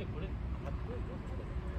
ってこれかっこいい